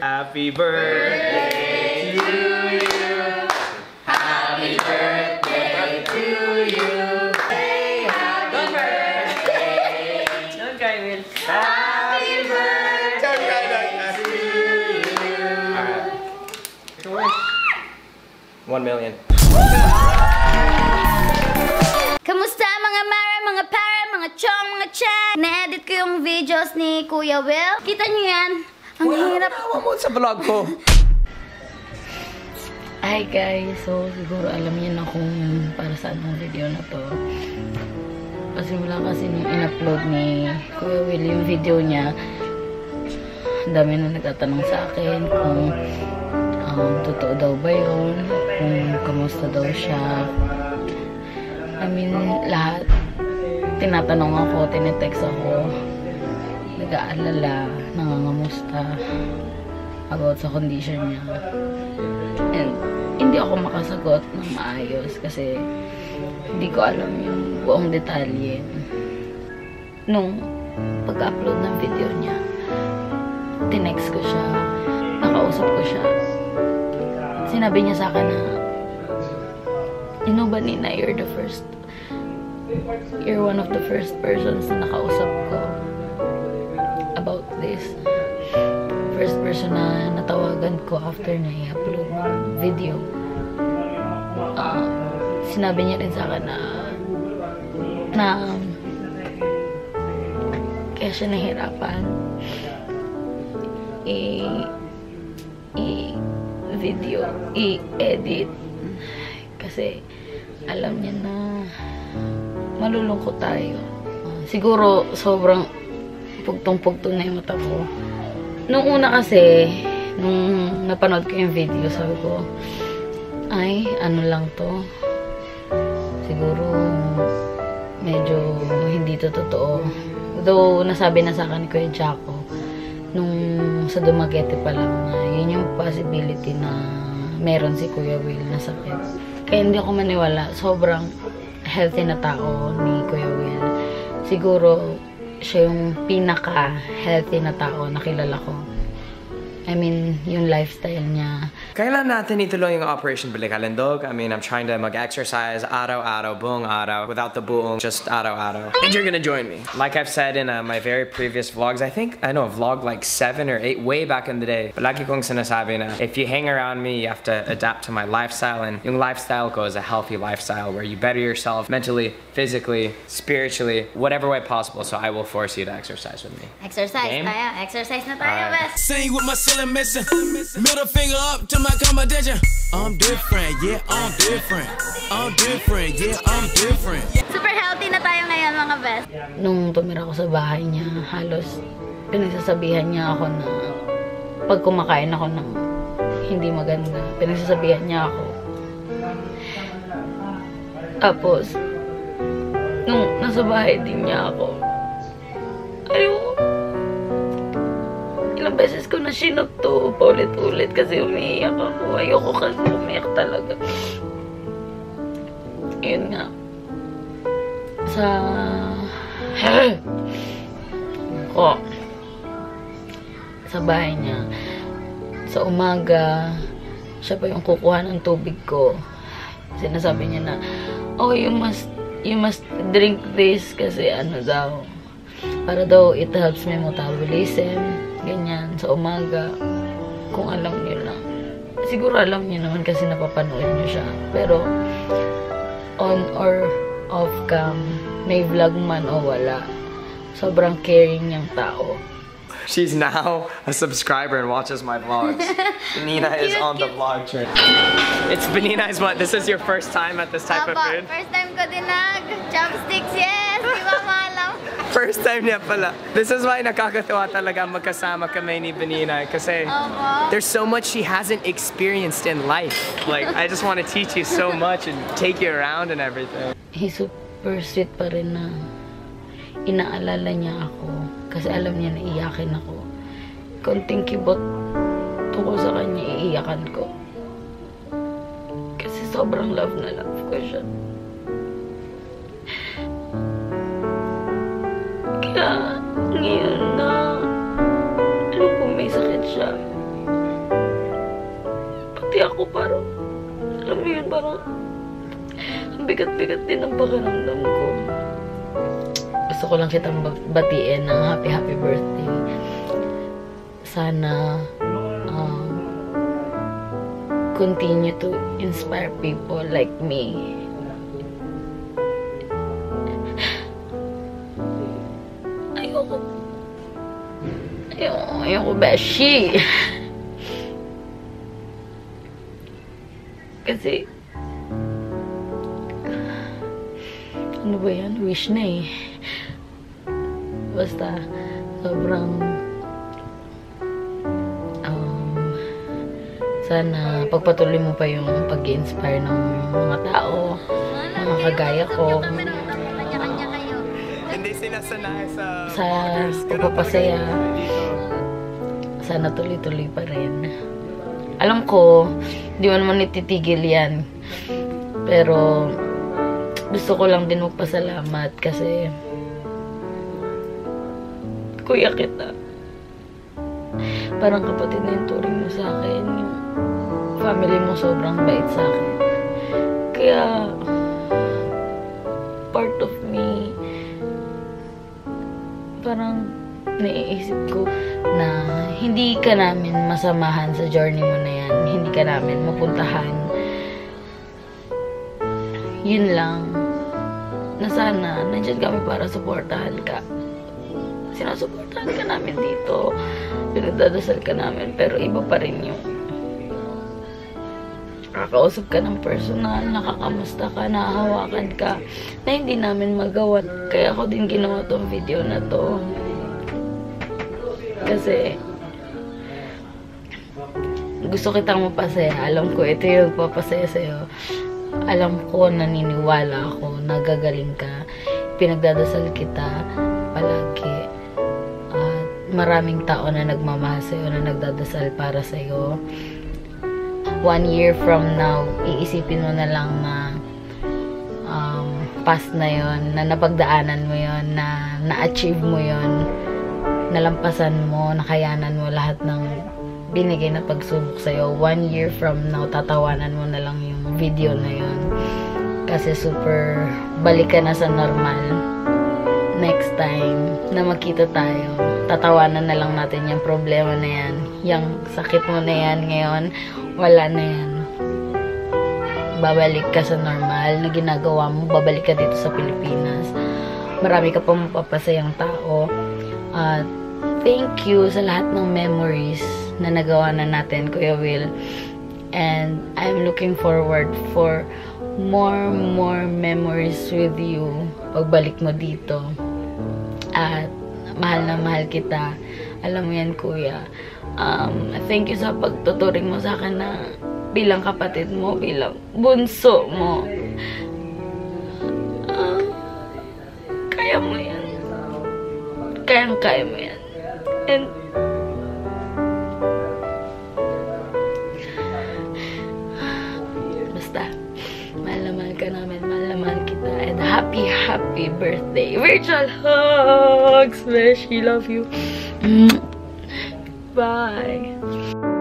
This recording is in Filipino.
Happy birthday to you. Happy birthday to you. Hey, happy birthday. Don't cry, Will. Happy birthday Don't cry, don't cry. to you. Alright. Make a wish. One million. Kamusta mga Mara, mga para, mga chong, mga chan? Na-edit ko yung videos ni Kuya Will. Kita niyo yan? Ang hirap. Tawa mo sa vlog ko. Hi guys, so siguro alam niyo na kung para saan ang video na to. Kasi wala kasi nung in-upload ni Kuya Will yung video niya. Ang dami na nagtatanong sa akin kung um, totoo daw ba yun, kung kamusta daw siya. I mean, lahat. Tinatanong ako, tinetext ako, nag-aalala, nangangamusta about sa condition niya. And hindi ako makasagot ng maayos kasi hindi ko alam yung buong detalye. Nung pag-upload ng video niya, tinext ko siya, nakausap ko siya. Sinabi niya sa akin na, you know ba Nina, you're the first, you're one of the first persons na nakausap ko about this first person na natawagan ko after na i-upload video. Ah, sinabi niya rin sa akin na na kaya siya nahirapan i i video i-edit kasi alam niya na malulungkot tayo. Siguro sobrang pugtong-pugtong na yung mata ko. Nung una kasi, nung napanood ko yung video, sabi ko, ay, ano lang to. Siguro, medyo hindi to totoo. Though, nasabi na sa akin ni Kuya Jaco, nung sa Dumaguete pa lang na, yun yung possibility na meron si Kuya Will na sakit. Kaya hindi ako maniwala. Sobrang healthy na tao ni Kuya Will. Siguro, siya yung pinaka-healthy na tao na kilala ko. I mean, yung lifestyle niya. Kailan natin ituloy yung Operation Balikalindog? I mean, I'm trying to mag-exercise araw-araw, buong araw, without the buong, just araw-araw. And you're gonna join me. Like I've said in uh, my very previous vlogs, I think, I know, vlog like seven or eight, way back in the day. Palagi kong sinasabi na, if you hang around me, you have to adapt to my lifestyle. And yung lifestyle ko is a healthy lifestyle where you better yourself mentally, physically, spiritually, whatever way possible. So I will force you to exercise with me. Exercise Game? tayo. Exercise na tayo, Alright. best. Sing with my ceiling missing. Middle finger up to my competition. I'm different, yeah, I'm different. I'm different, yeah, I'm different. Super healthy na tayo ngayon, mga best. Nung tumira ko sa bahay niya, halos pinagsasabihan niya ako na pag kumakain ako ng hindi maganda, pinagsasabihan niya ako. Tapos, nung nasa bahay din niya ako, Ilang beses ko na sinok to, paulit-ulit kasi umiiyak ako. Ayoko kasi umiyak talaga. Yun nga. Sa... ko. Sa bahay niya. Sa umaga, siya pa yung kukuha ng tubig ko. Sinasabi niya na, oh, you must, you must drink this kasi ano daw, para daw it helps my metabolism, ganyan, sa umaga. Kung alam niyo lang. Siguro alam niyo naman kasi napapanood niyo siya. Pero, on or off cam, may vlog man o wala, sobrang caring niyang tao. She's now a subscriber and watches my vlogs. Benina is on the vlog trip. It's Benina's what? This is your first time at this type of food? first time ko din nag chopsticks, yes! Di ba maalam? First time niya pala. This is why nakakatuwa talaga magkasama kami ni Benina kasi there's so much she hasn't experienced in life. Like, I just want to teach you so much and take you around and everything. He's super sweet pa rin na inaalala niya ako kasi alam niya na iyakin ako. Konting kibot tungkol sa kanya, iiyakan ko. Kasi sobrang love na love ko siya. Ngayon na, alam kong may sakit siya. Kasi ako parang, alam mo yun, parang, ang bigat-bigat din ang pakiramdam ko. Gusto ko lang kitang ba- batiin ng happy, happy birthday. Sana, um, continue to inspire people like me. Ayoko, ayoko, Beshi. Kasi, ano ba yan? Wish na eh. Basta, sobrang, um, sana pagpatuloy mo pa yung pag-inspire ng mga tao, mga kagaya ko. Hindi sila sanay sa... Sa pagpapasaya. Sana tuloy-tuloy pa rin. Alam ko, di mo naman ititigil yan. Pero, gusto ko lang din magpasalamat kasi kuya kita. Parang kapatid na yung turing mo sa akin. Yung family mo sobrang bait sa akin. Kaya, part of me, parang naiisip ko na hindi ka namin masamahan sa journey mo na yan. Hindi ka namin mapuntahan. Yun lang. Na sana, nandyan kami para supportahan ka. Sinusuportahan ka namin dito. Pinagdadasal ka namin. Pero iba pa rin yung nakakausap ka ng personal, nakakamusta ka, nahahawakan ka, na hindi namin magawa. Kaya ako din ginawa tong video na to. Kasi, gusto kitang mapasaya. Alam ko, ito yung papasaya sa'yo. Alam ko, naniniwala ako, nagagaling ka. Pinagdadasal kita palagi. At maraming tao na nagmamahal sa'yo, na nagdadasal para sa'yo. One year from now, iisipin mo na lang na um, past na yon na napagdaanan mo yon na na-achieve mo yon nalampasan mo, nakayanan mo lahat ng binigay na pagsubok sa'yo. One year from now, tatawanan mo na lang yung video na yun. Kasi super balik ka na sa normal. Next time na magkita tayo, tatawanan na lang natin yung problema na yan. Yung sakit mo na yan ngayon, wala na yan. Babalik ka sa normal na ginagawa mo, babalik ka dito sa Pilipinas. Marami ka pa mapapasayang tao. At thank you sa lahat ng memories na nagawa na natin, Kuya Will. And I'm looking forward for more, more memories with you pagbalik mo dito. At mahal na mahal kita. Alam mo yan, Kuya. Um, thank you sa pagtuturing mo sa akin na bilang kapatid mo, bilang bunso mo. Ah, kaya mo yan. Kayang-kaya mo yan. And, basta, mahal na mahal ka namin, mahal kita, and happy, happy birthday. Virtual hugs! Beshi, love you. Bye.